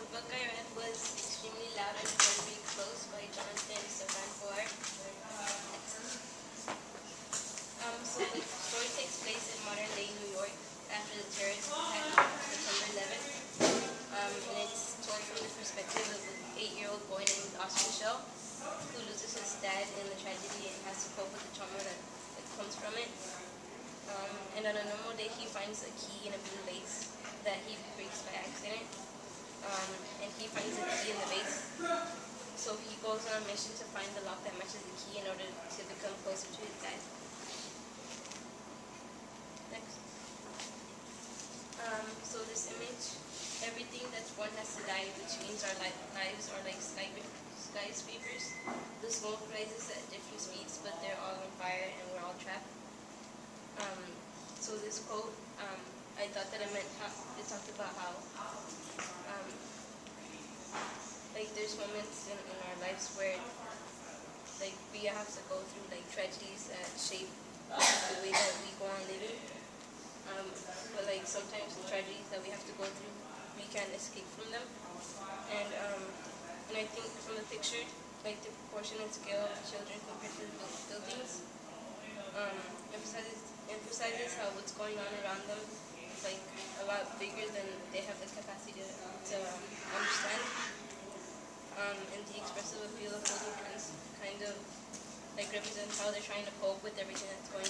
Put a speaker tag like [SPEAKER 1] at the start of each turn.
[SPEAKER 1] the book I read was Extremely Loud and Very Close by Jonathan Safran Foer. Um, so the story takes place in modern day New York after the terrorist attack on September 11th. Um, and it's told from the perspective of an eight-year-old boy named Oskar Schell, who loses his dad in the tragedy and has to cope with the trauma that, that comes from it. Um, and on a normal day, he finds a key in a blue vase that he breaks by accident. Um, and he finds a key in the vase. So he goes on a mission to find the lock that matches the key in order to become closer to his dad. Next. Um, so this image, everything that's born has to die, which means our li- lives are like sky- skyscrapers. The smoke rises at different speeds, but they're all on fire and we're all trapped. Um, so this quote, um, I thought that it meant how, it talked about how, um, like there's moments in, in our lives where, like we have to go through like tragedies that shape the way that we go on living. Um, but like sometimes the tragedies that we have to go through, we can't escape from them. And um, and I think from the picture, like the proportion and scale of children compared to buildings, um, emphasizes emphasizes how what's going on around them is like a lot bigger than they have the capacity to, to understand. Um, and the expressive appeal of holding hands kind of like represents how they're trying to cope with everything that's going.